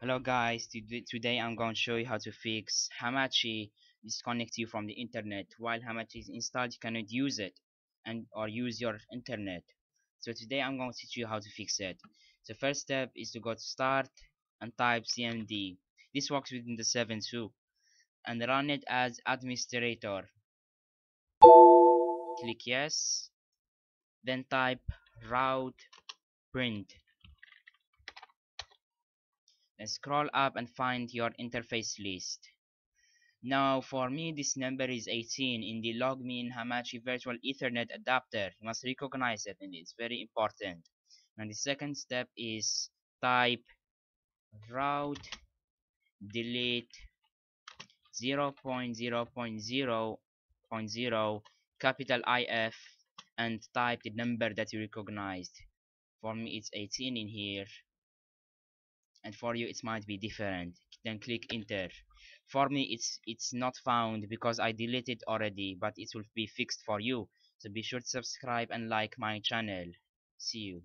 Hello guys, Today I'm going to show you how to fix Hamachi disconnect you from the internet. While Hamachi is installed, you cannot use it and or use your internet. So today I'm going to teach you how to fix it. The first step is to go to start and type cmd. This works within the 7 too. And run it as administrator. Click yes. Then type route print scroll up and find your interface list. Now for me this number is 18 in the log in Hamachi virtual ethernet adapter you must recognize it and it's very important. And the second step is type route delete 0 0.0.0.0 capital IF and type the number that you recognized. For me it's 18 in here and for you it might be different. Then click enter. For me it's it's not found because I deleted already but it will be fixed for you. So be sure to subscribe and like my channel. See you